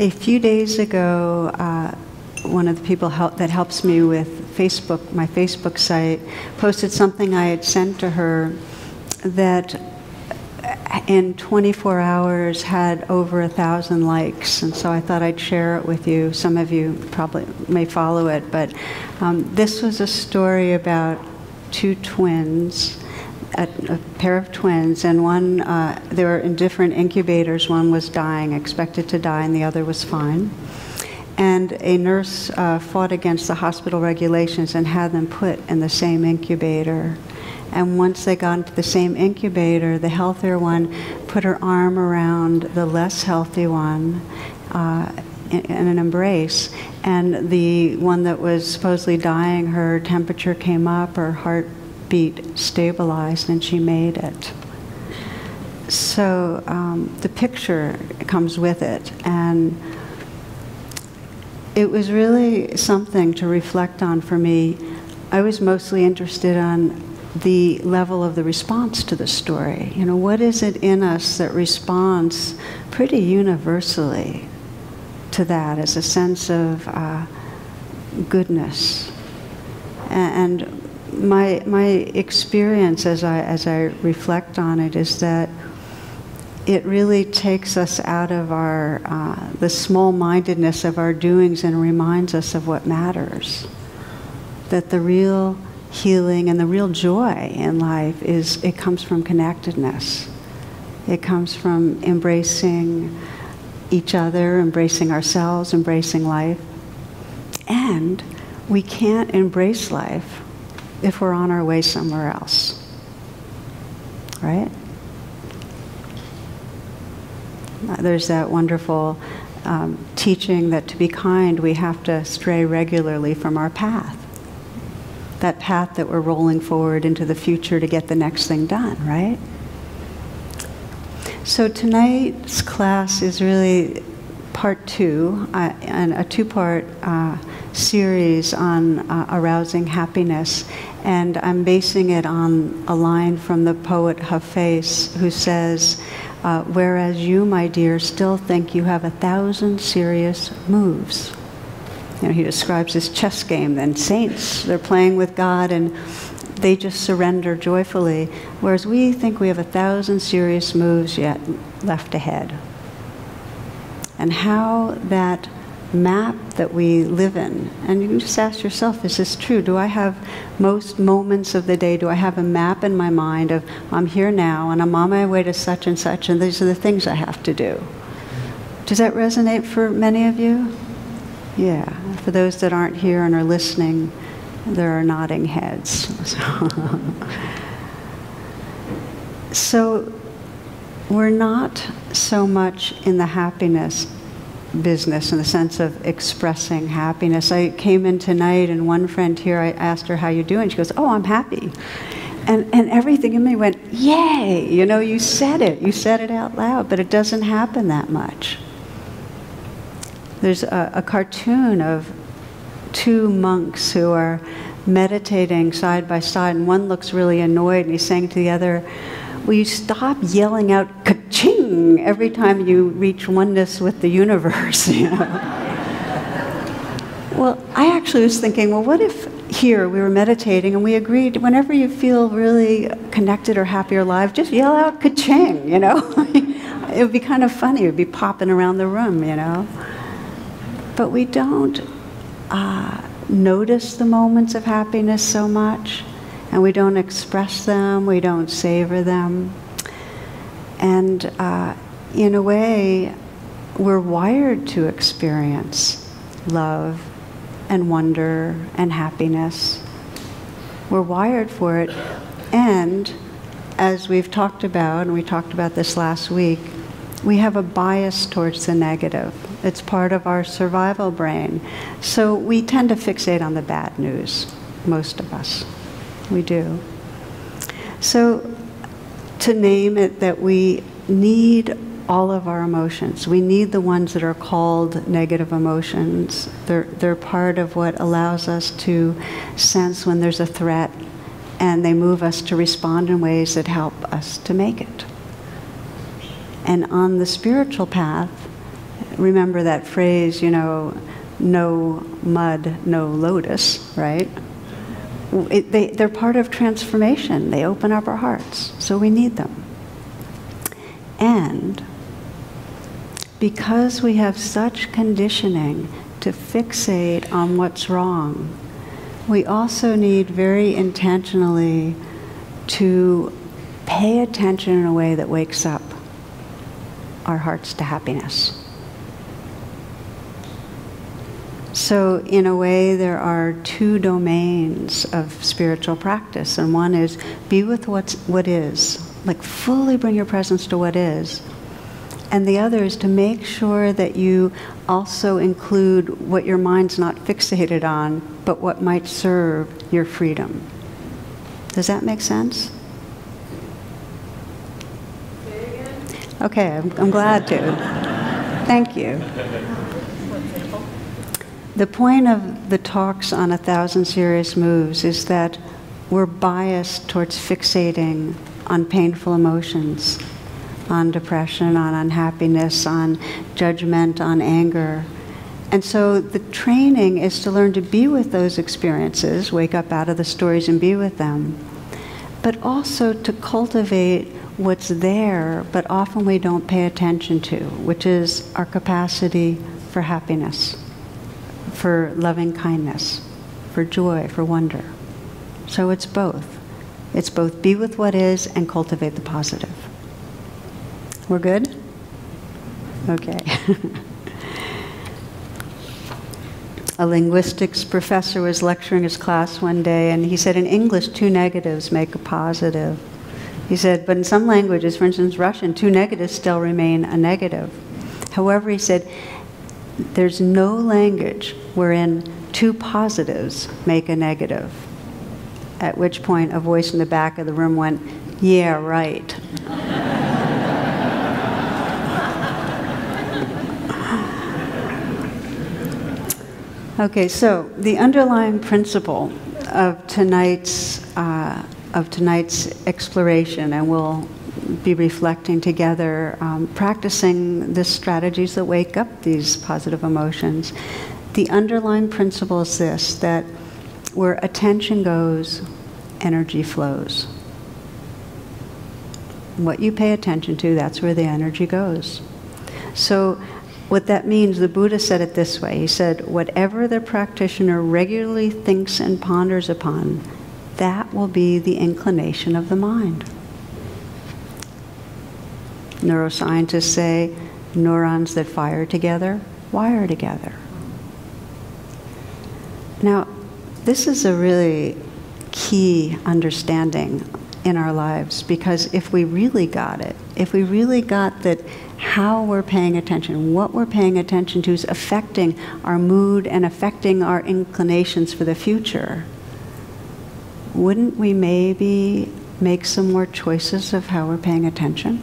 a few days ago, uh, one of the people help, that helps me with Facebook, my Facebook site, posted something I had sent to her that in 24 hours had over a thousand likes, and so I thought I'd share it with you. Some of you probably may follow it, but um, this was a story about two twins, a, a pair of twins, and one, uh, they were in different incubators. One was dying, expected to die, and the other was fine. And a nurse uh, fought against the hospital regulations and had them put in the same incubator. And once they got into the same incubator, the healthier one put her arm around the less healthy one uh, in, in an embrace. And the one that was supposedly dying, her temperature came up, her heartbeat stabilized, and she made it. So um, the picture comes with it. And it was really something to reflect on for me. I was mostly interested on the level of the response to the story. You know, what is it in us that responds pretty universally to that as a sense of uh, goodness? And my, my experience as I, as I reflect on it is that it really takes us out of our, uh, the small-mindedness of our doings and reminds us of what matters. That the real healing and the real joy in life is it comes from connectedness. It comes from embracing each other, embracing ourselves, embracing life. And we can't embrace life if we're on our way somewhere else. Right? There's that wonderful um, teaching that to be kind, we have to stray regularly from our path that path that we're rolling forward into the future to get the next thing done, right? So tonight's class is really part two, uh, and a two-part uh, series on uh, arousing happiness. And I'm basing it on a line from the poet Hafez, who says, uh, whereas you, my dear, still think you have a thousand serious moves. You know, he describes his chess game, then saints, they're playing with God and they just surrender joyfully, whereas we think we have a thousand serious moves yet left ahead. And how that map that we live in, and you can just ask yourself, is this true? Do I have most moments of the day, do I have a map in my mind of I'm here now and I'm on my way to such and such and these are the things I have to do? Does that resonate for many of you? Yeah, for those that aren't here and are listening, there are nodding heads. so we're not so much in the happiness business in the sense of expressing happiness. I came in tonight and one friend here, I asked her, how you doing? She goes, oh, I'm happy. And, and everything in me went, yay, you know, you said it. You said it out loud, but it doesn't happen that much. There's a, a cartoon of two monks who are meditating side by side, and one looks really annoyed, and he's saying to the other, Will you stop yelling out ka-ching every time you reach oneness with the universe? You know? well, I actually was thinking, well, what if here we were meditating and we agreed whenever you feel really connected or happy or alive, just yell out ka-ching, you know? it would be kind of funny. It would be popping around the room, you know? but we don't uh, notice the moments of happiness so much, and we don't express them, we don't savor them. And uh, in a way, we're wired to experience love and wonder and happiness. We're wired for it. And as we've talked about, and we talked about this last week, we have a bias towards the negative. It's part of our survival brain. So we tend to fixate on the bad news, most of us. We do. So to name it that we need all of our emotions. We need the ones that are called negative emotions. They're, they're part of what allows us to sense when there's a threat and they move us to respond in ways that help us to make it. And on the spiritual path, remember that phrase, you know, no mud, no lotus, right? It, they, they're part of transformation. They open up our hearts, so we need them. And because we have such conditioning to fixate on what's wrong, we also need very intentionally to pay attention in a way that wakes up our hearts to happiness. So, in a way, there are two domains of spiritual practice, and one is be with what's, what is, like fully bring your presence to what is. And the other is to make sure that you also include what your mind's not fixated on, but what might serve your freedom. Does that make sense? Okay, I'm, I'm glad to. Thank you. The point of the talks on A Thousand Serious Moves is that we're biased towards fixating on painful emotions, on depression, on unhappiness, on judgment, on anger. And so the training is to learn to be with those experiences, wake up out of the stories and be with them, but also to cultivate what's there, but often we don't pay attention to, which is our capacity for happiness, for loving kindness, for joy, for wonder. So it's both. It's both be with what is and cultivate the positive. We're good? Okay. a linguistics professor was lecturing his class one day, and he said, In English, two negatives make a positive. He said, but in some languages, for instance Russian, two negatives still remain a negative. However, he said, there's no language wherein two positives make a negative. At which point, a voice in the back of the room went, Yeah, right. okay, so the underlying principle of tonight's uh, of tonight's exploration, and we'll be reflecting together, um, practicing the strategies that wake up these positive emotions. The underlying principle is this that where attention goes, energy flows. What you pay attention to, that's where the energy goes. So, what that means, the Buddha said it this way He said, Whatever the practitioner regularly thinks and ponders upon, that will be the inclination of the mind. Neuroscientists say neurons that fire together wire together. Now, this is a really key understanding in our lives because if we really got it, if we really got that how we're paying attention, what we're paying attention to is affecting our mood and affecting our inclinations for the future, wouldn't we maybe make some more choices of how we're paying attention?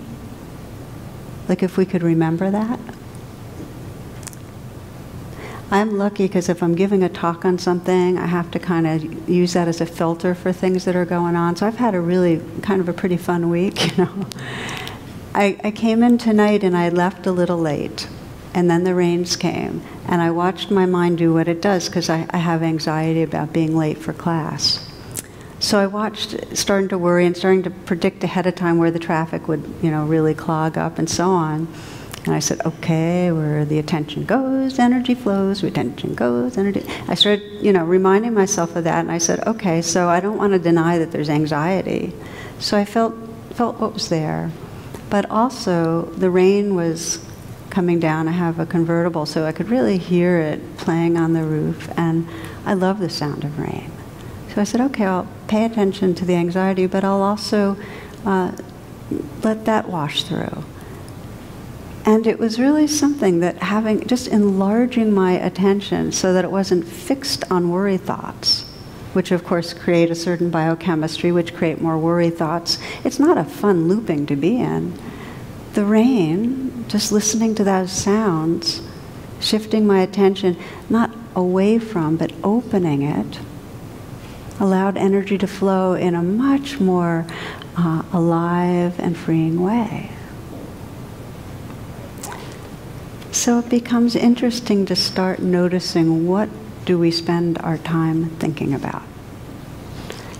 Like if we could remember that? I'm lucky because if I'm giving a talk on something, I have to kind of use that as a filter for things that are going on. So I've had a really kind of a pretty fun week, you know. I, I came in tonight and I left a little late, and then the rains came, and I watched my mind do what it does because I, I have anxiety about being late for class. So I watched, starting to worry and starting to predict ahead of time where the traffic would, you know, really clog up and so on. And I said, okay, where the attention goes, energy flows, attention goes, energy. I started, you know, reminding myself of that, and I said, okay, so I don't want to deny that there's anxiety. So I felt felt what was there, but also the rain was coming down. I have a convertible, so I could really hear it playing on the roof, and I love the sound of rain. So I said, okay, I'll pay attention to the anxiety, but I'll also uh, let that wash through. And it was really something that having, just enlarging my attention so that it wasn't fixed on worry thoughts, which of course create a certain biochemistry, which create more worry thoughts. It's not a fun looping to be in. The rain, just listening to those sounds, shifting my attention, not away from, but opening it allowed energy to flow in a much more uh, alive and freeing way. So it becomes interesting to start noticing what do we spend our time thinking about.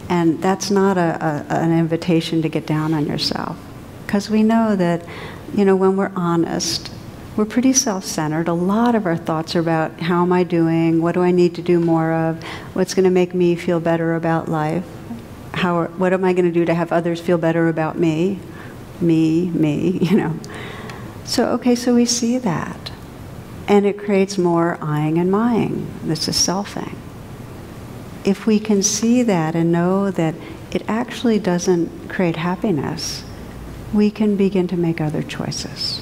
And that's not a, a, an invitation to get down on yourself. Because we know that, you know, when we're honest, we're pretty self centered. A lot of our thoughts are about how am I doing? What do I need to do more of? What's going to make me feel better about life? How, what am I going to do to have others feel better about me? Me, me, you know. So, okay, so we see that. And it creates more eyeing and mying. This is selfing. If we can see that and know that it actually doesn't create happiness, we can begin to make other choices.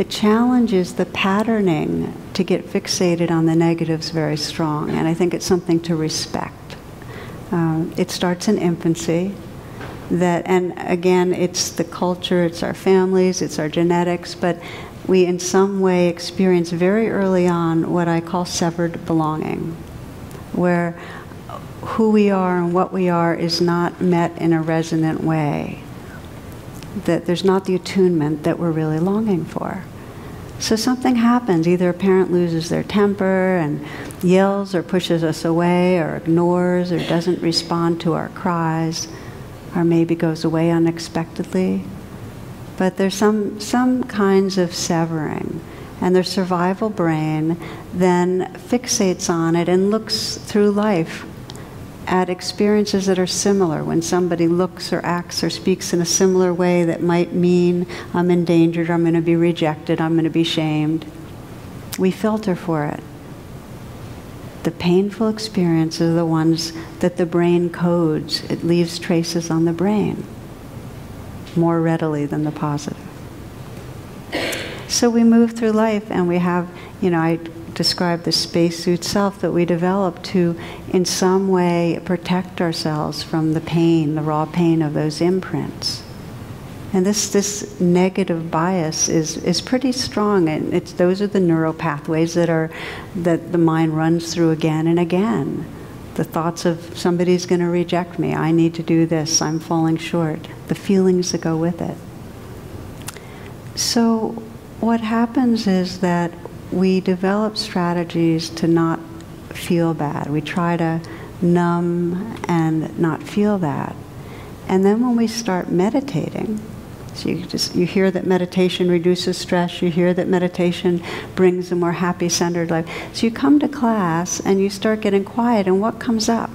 The challenge is the patterning to get fixated on the negatives very strong, and I think it's something to respect. Uh, it starts in infancy. That, and again, it's the culture, it's our families, it's our genetics, but we in some way experience very early on what I call severed belonging, where who we are and what we are is not met in a resonant way. That there's not the attunement that we're really longing for. So something happens. Either a parent loses their temper and yells or pushes us away or ignores or doesn't respond to our cries or maybe goes away unexpectedly. But there's some, some kinds of severing and their survival brain then fixates on it and looks through life at experiences that are similar. When somebody looks or acts or speaks in a similar way that might mean I'm endangered, I'm going to be rejected, I'm going to be shamed, we filter for it. The painful experiences are the ones that the brain codes. It leaves traces on the brain more readily than the positive. So we move through life and we have, you know, I describe the spacesuit self that we develop to, in some way, protect ourselves from the pain, the raw pain of those imprints. And this, this negative bias is, is pretty strong, and it's, those are the neural pathways that, are, that the mind runs through again and again. The thoughts of somebody's going to reject me, I need to do this, I'm falling short, the feelings that go with it. So, what happens is that we develop strategies to not feel bad. We try to numb and not feel that. And then when we start meditating, so you just you hear that meditation reduces stress, you hear that meditation brings a more happy centered life. So you come to class and you start getting quiet and what comes up?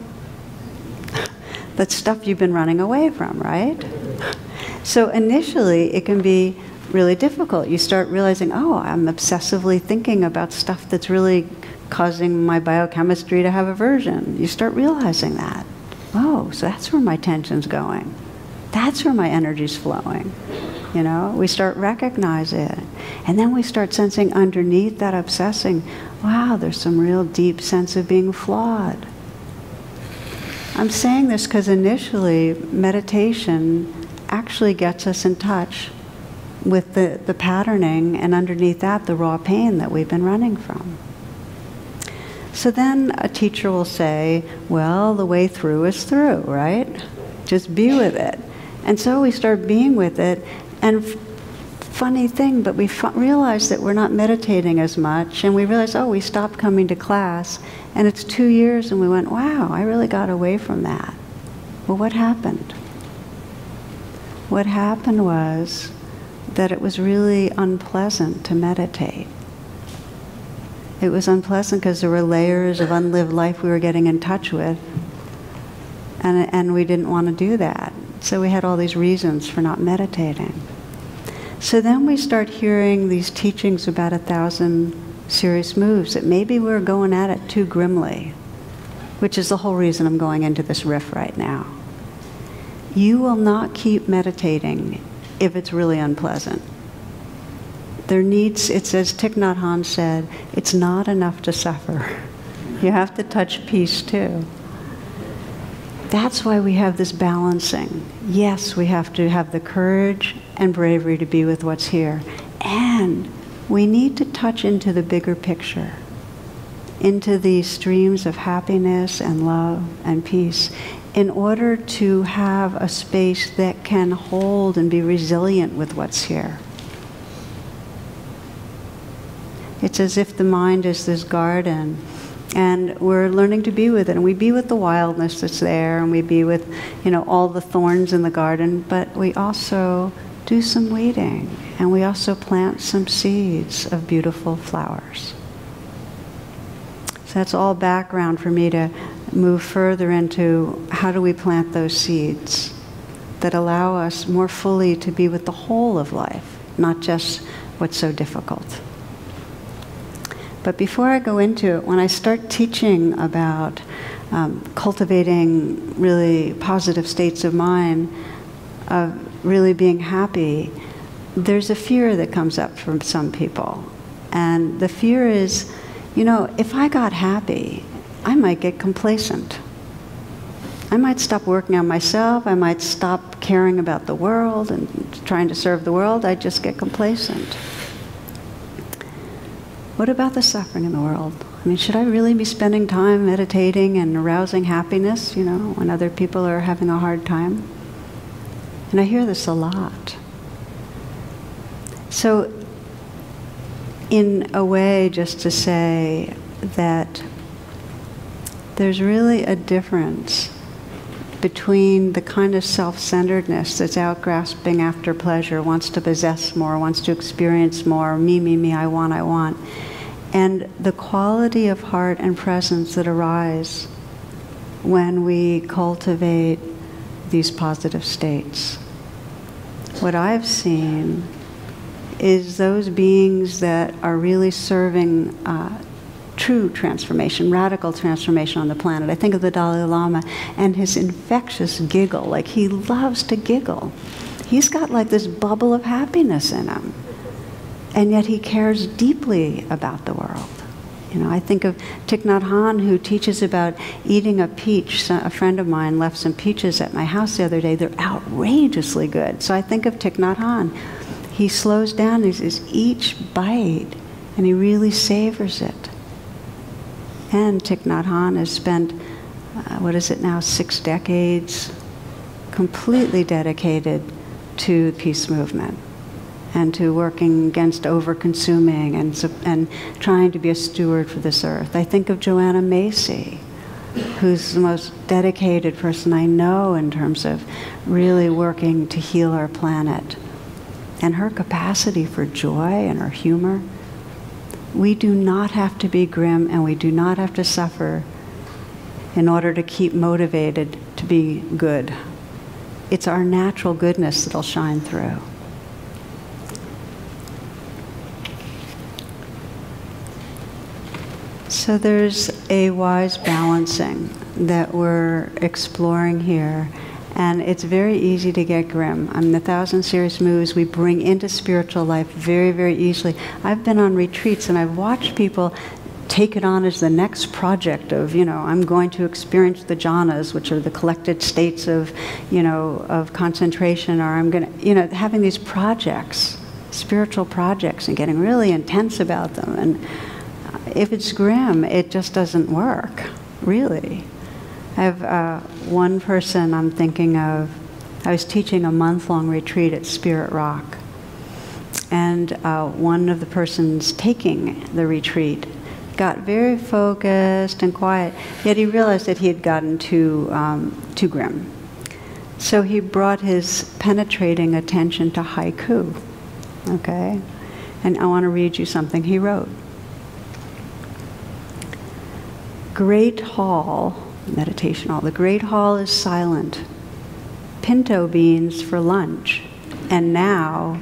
that stuff you've been running away from, right? So initially it can be really difficult. You start realizing, oh, I'm obsessively thinking about stuff that's really causing my biochemistry to have aversion. You start realizing that. Oh, so that's where my tension's going. That's where my energy's flowing. You know, we start recognizing it. And then we start sensing underneath that obsessing, wow, there's some real deep sense of being flawed. I'm saying this because initially meditation actually gets us in touch with the, the patterning, and underneath that, the raw pain that we've been running from. So then a teacher will say, Well, the way through is through, right? Just be with it. And so we start being with it, and funny thing, but we realize that we're not meditating as much, and we realize, oh, we stopped coming to class, and it's two years, and we went, wow, I really got away from that. Well, what happened? What happened was that it was really unpleasant to meditate. It was unpleasant because there were layers of unlived life we were getting in touch with, and, and we didn't want to do that. So we had all these reasons for not meditating. So then we start hearing these teachings about a thousand serious moves that maybe we're going at it too grimly, which is the whole reason I'm going into this riff right now. You will not keep meditating if it's really unpleasant. There needs, it's as Thich Nhat Hanh said, it's not enough to suffer. You have to touch peace too. That's why we have this balancing. Yes, we have to have the courage and bravery to be with what's here. And we need to touch into the bigger picture, into these streams of happiness and love and peace in order to have a space that can hold and be resilient with what's here. It's as if the mind is this garden and we're learning to be with it and we be with the wildness that's there and we be with you know all the thorns in the garden but we also do some weeding and we also plant some seeds of beautiful flowers so that's all background for me to move further into how do we plant those seeds that allow us more fully to be with the whole of life not just what's so difficult but before I go into it, when I start teaching about um, cultivating really positive states of mind, of really being happy, there's a fear that comes up from some people. And the fear is, you know, if I got happy, I might get complacent. I might stop working on myself. I might stop caring about the world and trying to serve the world. I'd just get complacent. What about the suffering in the world? I mean, should I really be spending time meditating and arousing happiness, you know, when other people are having a hard time? And I hear this a lot. So, in a way, just to say that there's really a difference between the kind of self centeredness that's out grasping after pleasure, wants to possess more, wants to experience more, me, me, me, I want, I want, and the quality of heart and presence that arise when we cultivate these positive states. What I've seen is those beings that are really serving uh, true transformation, radical transformation on the planet. I think of the Dalai Lama and his infectious giggle. Like he loves to giggle. He's got like this bubble of happiness in him. And yet he cares deeply about the world. You know, I think of Thich Nhat Hanh, who teaches about eating a peach. A friend of mine left some peaches at my house the other day. They're outrageously good. So I think of Thich Nhat Hanh. He slows down. He says, each bite, and he really savors it. And Thich Nhat Hanh has spent, uh, what is it now, six decades completely dedicated to the peace movement and to working against over-consuming and, and trying to be a steward for this earth. I think of Joanna Macy, who's the most dedicated person I know in terms of really working to heal our planet. And her capacity for joy and her humor we do not have to be grim and we do not have to suffer in order to keep motivated to be good. It's our natural goodness that'll shine through. So there's a wise balancing that we're exploring here and it's very easy to get grim. I mean, the Thousand Serious Moves we bring into spiritual life very, very easily. I've been on retreats and I've watched people take it on as the next project of, you know, I'm going to experience the jhanas, which are the collected states of, you know, of concentration, or I'm going to, you know, having these projects, spiritual projects, and getting really intense about them. And if it's grim, it just doesn't work, really. I have uh, one person I'm thinking of. I was teaching a month long retreat at Spirit Rock. And uh, one of the persons taking the retreat got very focused and quiet, yet he realized that he had gotten too, um, too grim. So he brought his penetrating attention to haiku. Okay? And I want to read you something he wrote. Great hall meditation hall. The great hall is silent. Pinto beans for lunch. And now,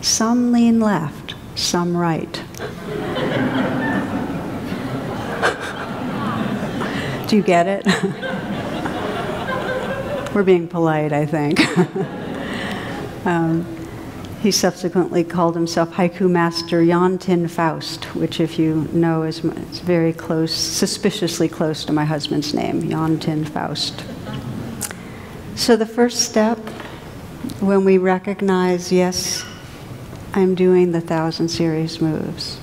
some lean left, some right. Do you get it? We're being polite, I think. um, he subsequently called himself haiku master Jan Tin Faust, which, if you know, is, is very close, suspiciously close to my husband's name, Jonathan Foust. So the first step, when we recognize, yes, I'm doing the thousand series moves.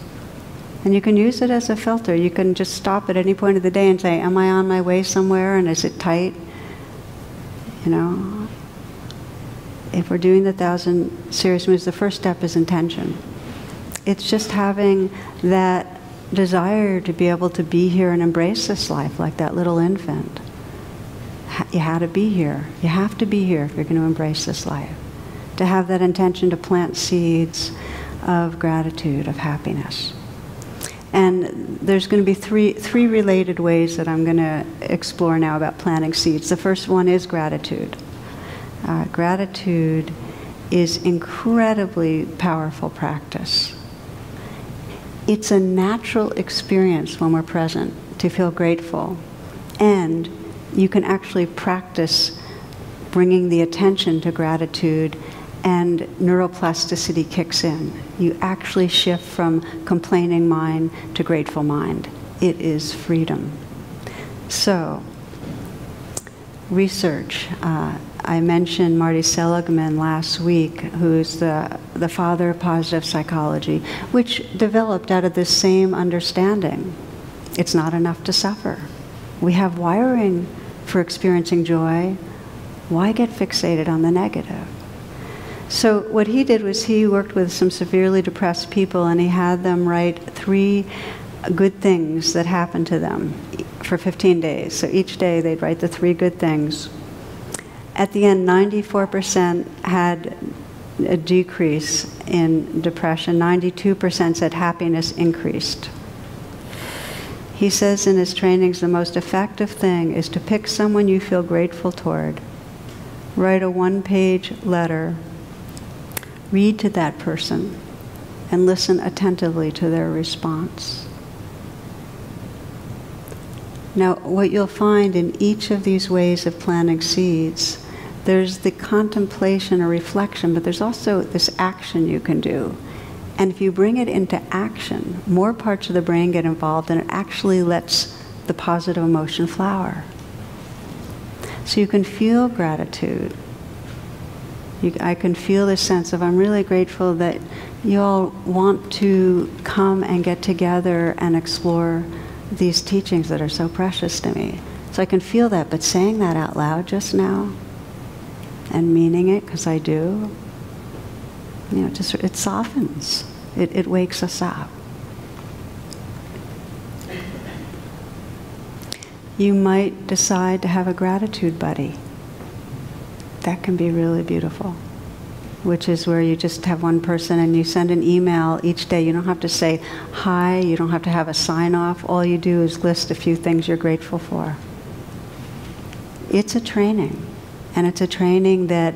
And you can use it as a filter. You can just stop at any point of the day and say, Am I on my way somewhere and is it tight? You know, if we're doing the thousand serious moves, the first step is intention. It's just having that desire to be able to be here and embrace this life like that little infant. You had to be here. You have to be here if you're going to embrace this life. To have that intention to plant seeds of gratitude, of happiness. And there's going to be three, three related ways that I'm going to explore now about planting seeds. The first one is gratitude. Uh, gratitude is incredibly powerful practice. It's a natural experience when we're present to feel grateful. And you can actually practice bringing the attention to gratitude and neuroplasticity kicks in. You actually shift from complaining mind to grateful mind. It is freedom. So, research. Uh, I mentioned Marty Seligman last week, who's the, the father of positive psychology, which developed out of this same understanding. It's not enough to suffer. We have wiring for experiencing joy. Why get fixated on the negative? So, what he did was he worked with some severely depressed people and he had them write three good things that happened to them for 15 days. So, each day they'd write the three good things at the end, 94% had a decrease in depression, 92% said happiness increased. He says in his trainings the most effective thing is to pick someone you feel grateful toward, write a one page letter, read to that person, and listen attentively to their response. Now, what you'll find in each of these ways of planting seeds there's the contemplation or reflection, but there's also this action you can do. And if you bring it into action, more parts of the brain get involved and it actually lets the positive emotion flower. So you can feel gratitude. You, I can feel this sense of I'm really grateful that you all want to come and get together and explore these teachings that are so precious to me. So I can feel that, but saying that out loud just now, and meaning it because I do, you know, just it softens. It, it wakes us up. You might decide to have a gratitude buddy. That can be really beautiful. Which is where you just have one person and you send an email each day. You don't have to say hi, you don't have to have a sign off. All you do is list a few things you're grateful for. It's a training. And it's a training that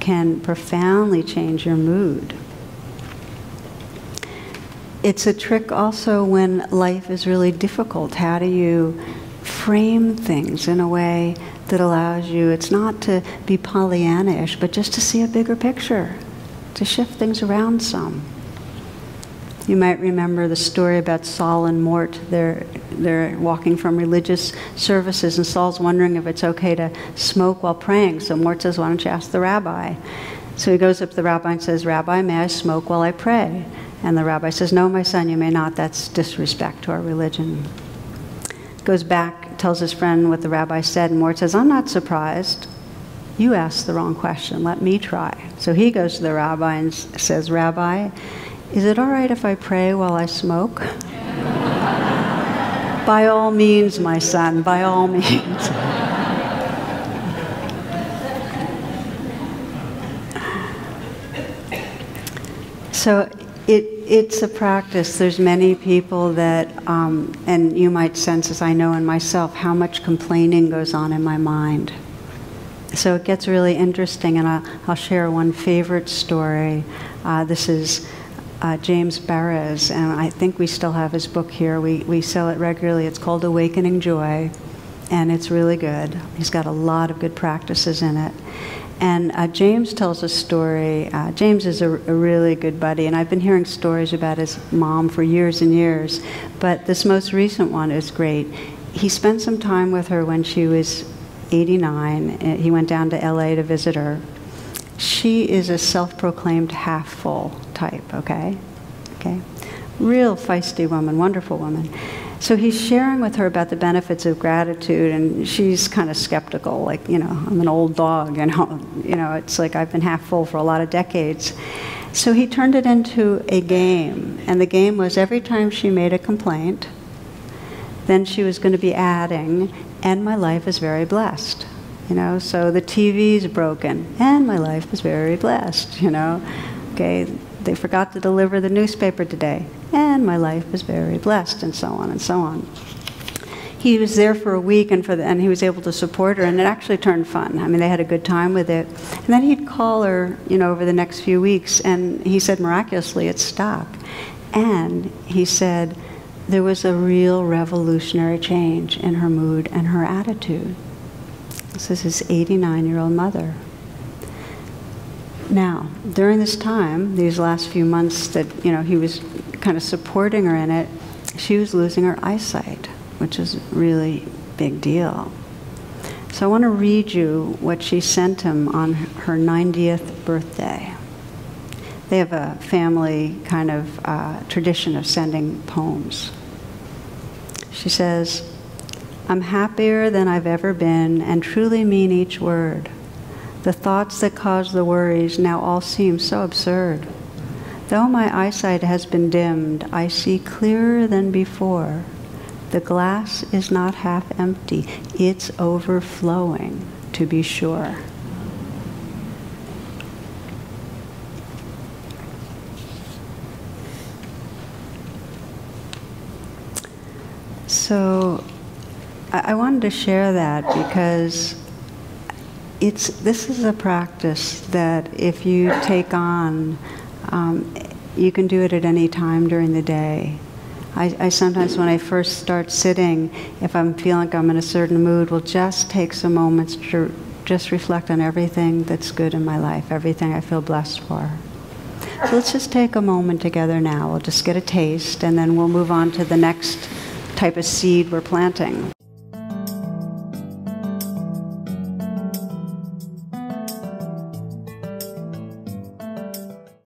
can profoundly change your mood. It's a trick also when life is really difficult. How do you frame things in a way that allows you, it's not to be Pollyannish, but just to see a bigger picture, to shift things around some. You might remember the story about Saul and Mort. They're, they're walking from religious services, and Saul's wondering if it's okay to smoke while praying. So Mort says, Why don't you ask the rabbi? So he goes up to the rabbi and says, Rabbi, may I smoke while I pray? And the rabbi says, No, my son, you may not. That's disrespect to our religion. Goes back, tells his friend what the rabbi said, and Mort says, I'm not surprised. You asked the wrong question. Let me try. So he goes to the rabbi and says, Rabbi, is it all right if I pray while I smoke? by all means, my son, by all means. so it, it's a practice. There's many people that, um, and you might sense, as I know in myself, how much complaining goes on in my mind. So it gets really interesting, and I'll, I'll share one favorite story. Uh, this is uh, James Baraz, and I think we still have his book here. We, we sell it regularly. It's called Awakening Joy, and it's really good. He's got a lot of good practices in it. And uh, James tells a story. Uh, James is a, a, really good buddy, and I've been hearing stories about his mom for years and years. But this most recent one is great. He spent some time with her when she was 89. He went down to LA to visit her. She is a self proclaimed half full type, okay? Okay? Real feisty woman, wonderful woman. So he's sharing with her about the benefits of gratitude, and she's kind of skeptical, like, you know, I'm an old dog, you know, you know, it's like I've been half full for a lot of decades. So he turned it into a game. And the game was every time she made a complaint, then she was going to be adding, and my life is very blessed. You know, so the TV's broken, and my life is very blessed, you know. Okay, they forgot to deliver the newspaper today, and my life is very blessed, and so on and so on. He was there for a week, and, for the, and he was able to support her, and it actually turned fun. I mean, they had a good time with it. And then he'd call her, you know, over the next few weeks, and he said miraculously it stopped. And he said there was a real revolutionary change in her mood and her attitude. This is his 89 year old mother. Now, during this time, these last few months that, you know, he was kind of supporting her in it, she was losing her eyesight, which is a really big deal. So I want to read you what she sent him on her 90th birthday. They have a family kind of uh, tradition of sending poems. She says, I'm happier than I've ever been and truly mean each word. The thoughts that caused the worries now all seem so absurd. Though my eyesight has been dimmed, I see clearer than before. The glass is not half empty, it's overflowing, to be sure. So I, wanted to share that because it's this is a practice that if you take on, um, you can do it at any time during the day. I, I, sometimes, when I first start sitting, if I'm feeling like I'm in a certain mood, will just take some moments to just reflect on everything that's good in my life, everything I feel blessed for. So let's just take a moment together now. We'll just get a taste, and then we'll move on to the next type of seed we're planting.